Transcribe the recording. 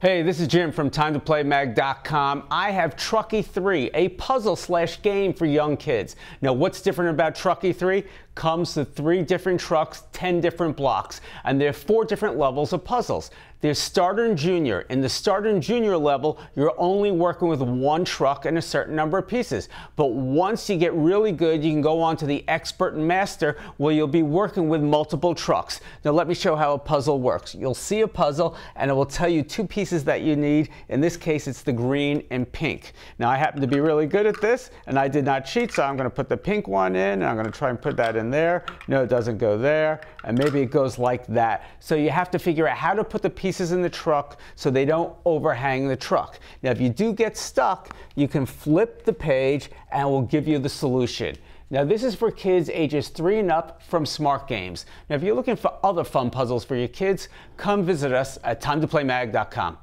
Hey, this is Jim from TimeToPlayMag.com. I have Trucky 3, a puzzle slash game for young kids. Now, what's different about Trucky 3? Comes with three different trucks, 10 different blocks, and there are four different levels of puzzles. There's starter and junior. In the starter and junior level, you're only working with one truck and a certain number of pieces. But once you get really good, you can go on to the expert and master where you'll be working with multiple trucks. Now, let me show how a puzzle works. You'll see a puzzle and it will tell you two pieces that you need. In this case, it's the green and pink. Now, I happen to be really good at this, and I did not cheat, so I'm going to put the pink one in, and I'm going to try and put that in there. No, it doesn't go there, and maybe it goes like that. So you have to figure out how to put the pieces in the truck so they don't overhang the truck. Now, if you do get stuck, you can flip the page, and we'll give you the solution. Now this is for kids ages 3 and up from Smart Games. Now if you're looking for other fun puzzles for your kids, come visit us at timetoplaymag.com.